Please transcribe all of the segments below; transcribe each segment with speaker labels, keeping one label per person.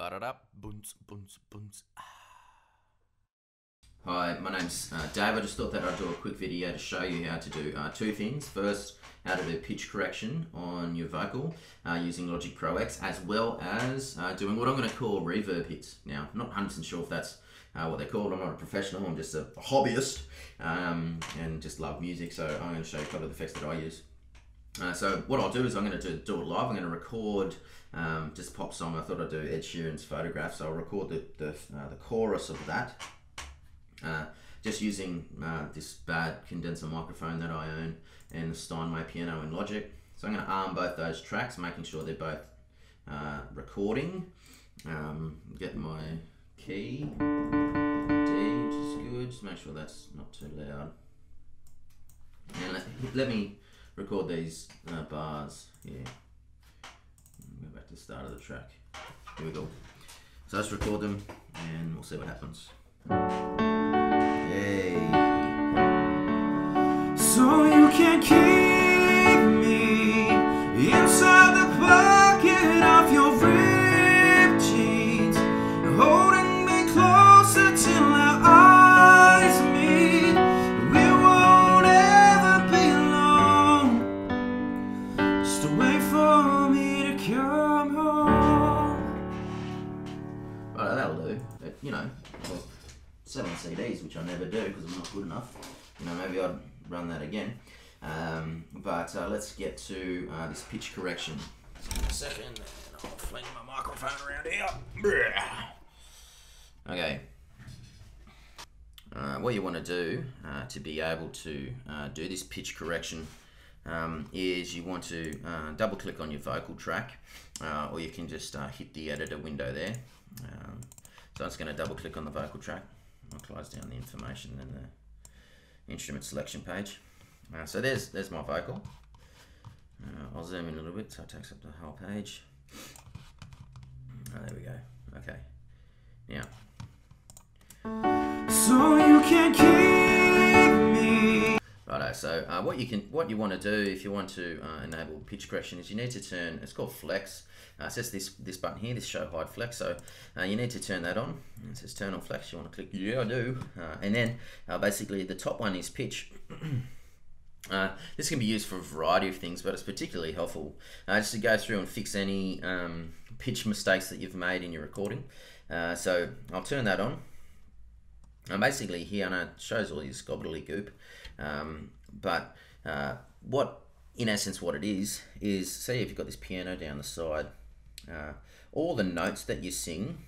Speaker 1: Ba-da-da.
Speaker 2: Hi, my name's uh, Dave. I just thought that I'd do a quick video to show you how to do uh, two things. First, how to do pitch correction on your vocal uh, using Logic Pro X, as well as uh, doing what I'm going to call reverb hits. Now, I'm not 100% sure if that's uh, what they're called. I'm not a professional. I'm just a hobbyist um, and just love music. So I'm going to show you a couple of the effects that I use. Uh, so what I'll do is I'm going to do, do it live. I'm going to record um, just pop song. I thought I'd do Ed Sheeran's photograph. So I'll record the, the, uh, the chorus of that. Uh, just using uh, this bad condenser microphone that I own and the Steinway piano in Logic. So I'm going to arm both those tracks, making sure they're both uh, recording. Um, get my key, D, which is good. Just make sure that's not too loud. And let, let me record these uh, bars here. Go back to the start of the track. Here we go. So let's record them and we'll see what happens. Hey.
Speaker 3: So you can keep
Speaker 2: uh, this pitch correction. Just give me a second, and I'll fling my microphone around here. Okay. Uh, what you want to do uh, to be able to uh, do this pitch correction um, is you want to uh, double click on your vocal track uh, or you can just uh, hit the editor window there. Um, so I'm just going to double click on the vocal track. I'll close down the information and the instrument selection page. Uh, so there's there's my vocal. Uh, I'll zoom in a little bit so it takes up the whole page. Oh, there we go. Okay. Now,
Speaker 3: So you can keep me.
Speaker 2: Righto. So uh, what you can, what you want to do if you want to uh, enable pitch correction is you need to turn. It's called flex. Uh, it says this this button here, this show hide flex. So uh, you need to turn that on. It says turn on flex. You want to click yeah I do, uh, and then uh, basically the top one is pitch. Uh, this can be used for a variety of things, but it's particularly helpful uh, just to go through and fix any um, pitch mistakes that you've made in your recording. Uh, so I'll turn that on. And basically here, and it shows all this gobbledygook, um, but uh, what, in essence, what it is, is say if you've got this piano down the side, uh, all the notes that you sing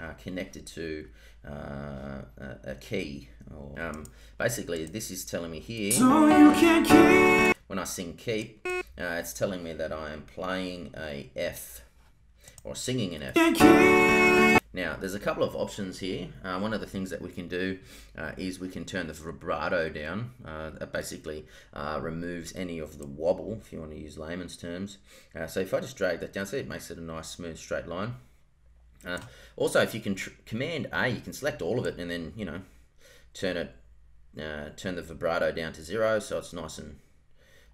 Speaker 2: are connected to uh, a, a key. Or, um, basically, this is telling me here,
Speaker 3: So you can keep.
Speaker 2: when I sing keep, uh, it's telling me that I am playing a F, or singing an F. Now, there's a couple of options here. Uh, one of the things that we can do uh, is we can turn the vibrato down. Uh, that basically uh, removes any of the wobble, if you want to use layman's terms. Uh, so if I just drag that down, see, it makes it a nice, smooth, straight line. Uh, also, if you can command A, you can select all of it and then, you know, turn it, turn the vibrato down to zero, so it's nice and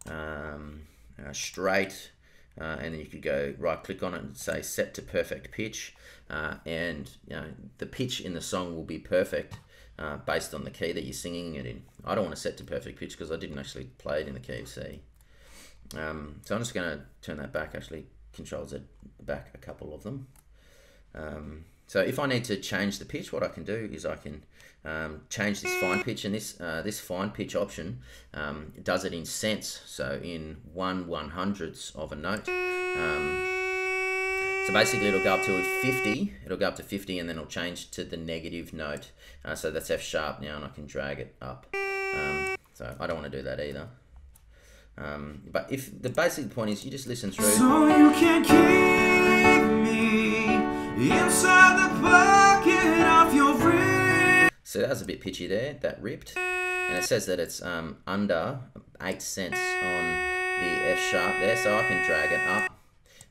Speaker 2: um, straight. Uh, and then you could go right click on it and say set to perfect pitch uh, and you know the pitch in the song will be perfect uh, based on the key that you're singing it in I don't want to set to perfect pitch because I didn't actually play it in the key of C um, so I'm just going to turn that back actually control Z back a couple of them um, so if I need to change the pitch, what I can do is I can um, change this fine pitch, and this uh, this fine pitch option um, does it in cents, so in one one hundredths of a note. Um, so basically, it'll go up to 50. It'll go up to 50, and then it'll change to the negative note. Uh, so that's F sharp now, and I can drag it up. Um, so I don't want to do that either. Um, but if the basic point is, you just listen through.
Speaker 3: So you can keep me inside the pocket of your.
Speaker 2: So that was a bit pitchy there, that ripped. And it says that it's um, under 8 cents on the F sharp there, so I can drag it up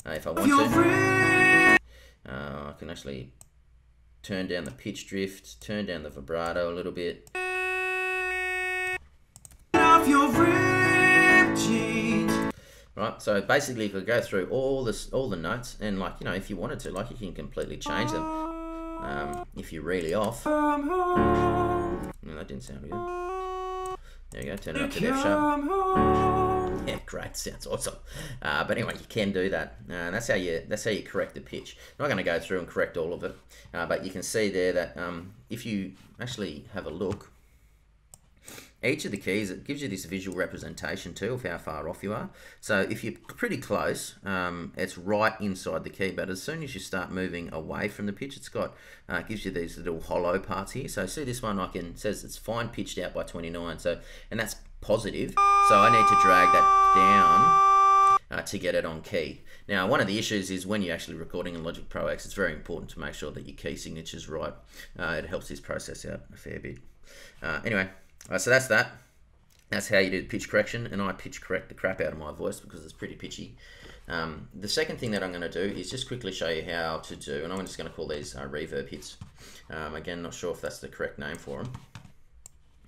Speaker 2: uh, if I want to. Uh, I can actually turn down the pitch drift, turn down the vibrato a little bit. Right? So basically, you could go through all this, all the notes, and like you know, if you wanted to, like you can completely change them. Um, if you're really off, no, that didn't sound good. There you go, turn it up to F sharp. Yeah, great, sounds awesome. Uh, but anyway, you can do that. Uh, that's how you that's how you correct the pitch. I'm not going to go through and correct all of it, uh, but you can see there that um, if you actually have a look, each of the keys, it gives you this visual representation too of how far off you are. So if you're pretty close, um, it's right inside the key. But as soon as you start moving away from the pitch, it's got uh, it gives you these little hollow parts here. So see this one, I can says it's fine pitched out by 29. So and that's positive. So I need to drag that down uh, to get it on key. Now, one of the issues is when you're actually recording in Logic Pro X, it's very important to make sure that your key signature's right. Uh, it helps this process out a fair bit. Uh, anyway, uh, so that's that. That's how you do pitch correction, and I pitch correct the crap out of my voice because it's pretty pitchy. Um, the second thing that I'm going to do is just quickly show you how to do, and I'm just going to call these uh, reverb hits. Um, again, not sure if that's the correct name for them.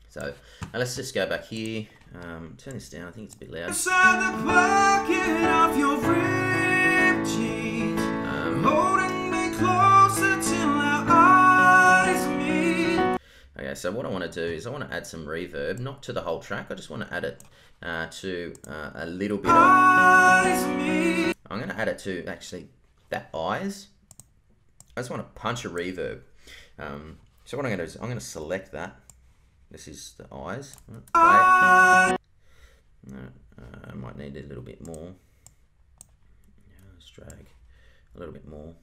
Speaker 2: So let's just go back here. Um, turn this down. I think it's a bit loud.
Speaker 3: Inside the pocket of your ripped jeans,
Speaker 2: Okay, so what I want to do is I want to add some reverb, not to the whole track. I just want to add it uh, to uh, a little bit of. I'm going to add it to actually that eyes. I just want to punch a reverb. Um, so what I'm going to do is I'm going to select that. This is the eyes. No, uh, I might need a little bit more. Yeah, let's drag a little bit more.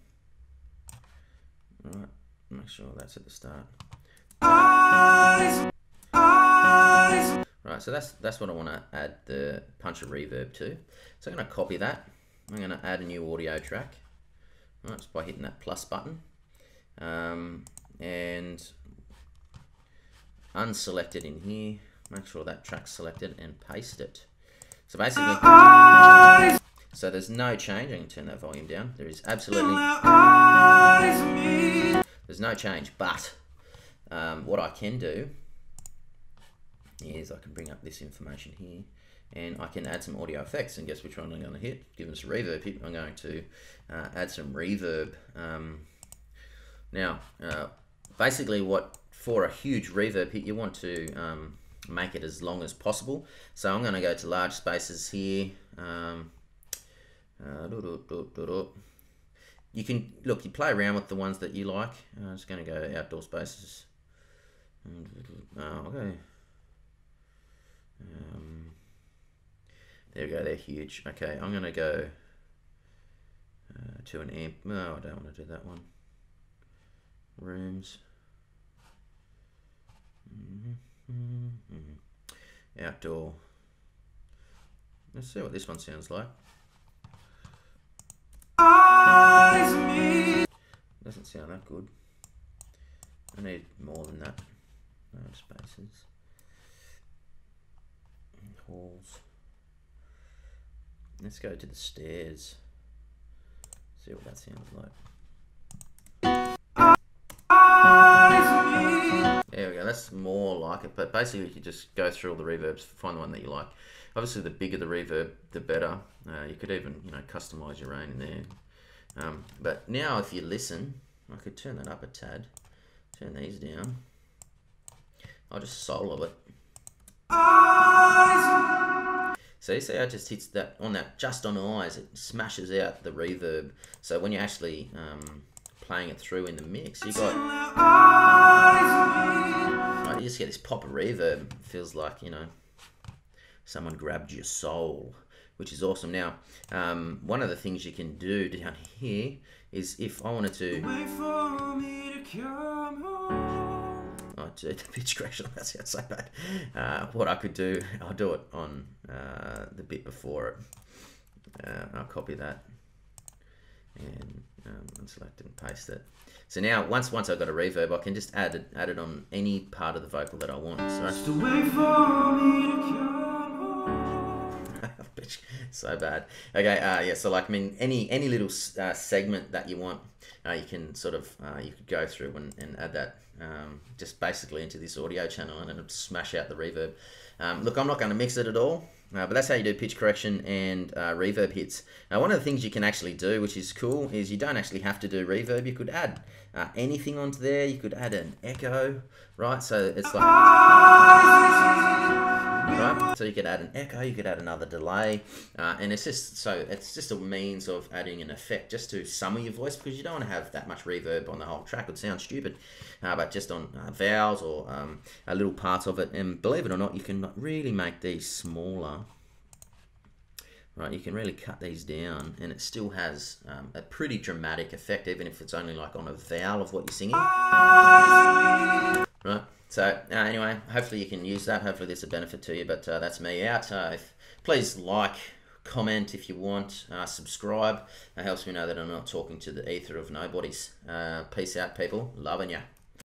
Speaker 2: All right, make sure that's at the start.
Speaker 3: Eyes. Eyes.
Speaker 2: Right, so that's that's what I want to add the punch of reverb to. So I'm going to copy that. I'm going to add a new audio track. Right, just by hitting that plus button. Um, and unselect it in here. Make sure that track's selected and paste it. So basically, so there's no change. I can turn that volume down. There is absolutely there's no change, but um, what I can do is I can bring up this information here and I can add some audio effects and guess which one I'm going to hit given us a reverb hit I'm going to uh, add some reverb um, now uh, basically what for a huge reverb hit you want to um, make it as long as possible so I'm going to go to large spaces here um, uh, doo-doo-doo-doo-doo. you can look. You play around with the ones that you like. I'm just going to go outdoor spaces. Oh, okay. Um, there we go. They're huge. Okay, I'm going to go uh, to an amp. No, I don't want to do that one. Rooms. Mm-hmm. Outdoor. Let's see what this one sounds like. Doesn't sound that good. I need more than that. No spaces. Halls. Let's go to the stairs. See what that sounds like. There we go. That's more like it. But basically, you just go through all the reverbs, find the one that you like. Obviously, the bigger the reverb, the better. Uh, you could even, you know, customize your own in there. Um, but now, if you listen, I could turn that up a tad. Turn these down. I'll just solo it.
Speaker 3: Eyes.
Speaker 2: So you see it just hits that on that just on eyes, it smashes out the reverb. So when you're actually um, playing it through in the mix, you got right, you just get this pop of reverb. It feels like you know someone grabbed your soul, which is awesome. Now, um, one of the things you can do down here is if I wanted to Oh, gee, the correction. That sounds so bad. Uh, what I could do, I'll do it on uh, the bit before it. Uh, I'll copy that and um, unselect and paste it. So now, once once I've got a reverb, I can just add it add it on any part of the vocal that I want. So so bad. Okay, uh, yeah. So like, I mean, any any little uh, segment that you want, uh, you can sort of uh, you could go through and, and add that um, just basically into this audio channel and it'll smash out the reverb. Um, look, I'm not going to mix it at all. Uh, but that's how you do pitch correction and uh, reverb hits. Now, one of the things you can actually do, which is cool, is you don't actually have to do reverb. You could add uh, anything onto there. You could add an echo, right? So it's like, right? So you could add an echo. You could add another delay, uh, and it's just so it's just a means of adding an effect just to some of your voice because you don't want to have that much reverb on the whole track. It would sound stupid, uh, but just on uh, vowels or um, a little parts of it. And believe it or not, you can really make these smaller right? You can really cut these down and it still has um, a pretty dramatic effect even if it's only like on a vowel of what you're singing. Right? So uh, anyway hopefully you can use that. Hopefully this is a benefit to you but uh, that's me out. Uh, if, please like comment if you want uh, subscribe. It helps me know that i'm not talking to the ether of nobodies. Uh, peace out people. Loving ya